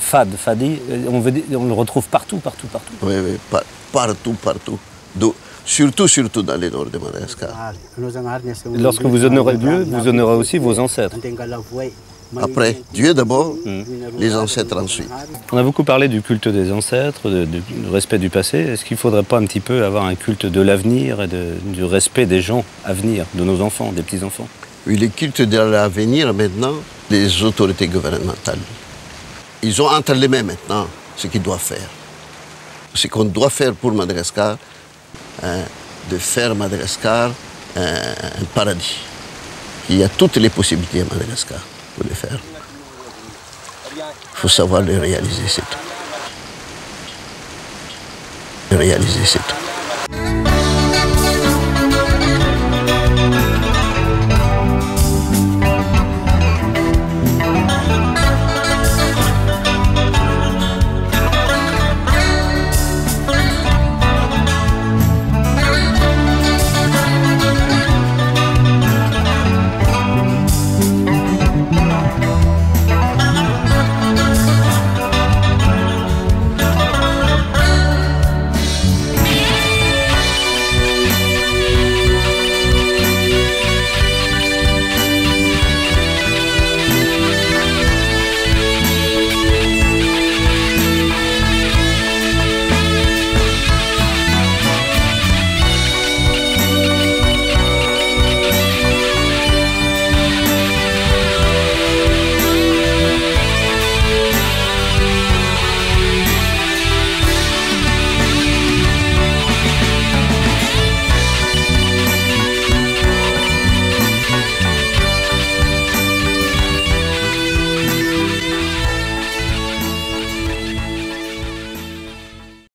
fad, fadi, on, veut dire- on le retrouve partout, partout, partout. Oui, oui, par- partout, partout. Do- surtout, surtout dans le nord de Madagascar. Lorsque vous honorez Dieu, vous honorez aussi vos ancêtres. Après, Dieu d'abord, les ancêtres ensuite. On a beaucoup parlé du culte des ancêtres, de- du du respect du passé. Est-ce qu'il ne faudrait pas un petit peu avoir un culte de l'avenir et de- du respect des gens à venir, de nos enfants, des petits-enfants? Oui, le culte de l'avenir maintenant, les autorités gouvernementales. Ils ont entre les mains maintenant ce qu'ils doivent faire. Ce qu'on doit faire pour Madagascar, hein, de faire Madagascar euh, un paradis. Il y a toutes les possibilités à Madagascar pour le faire. Il faut savoir le réaliser, c'est tout. Le réaliser, c'est tout.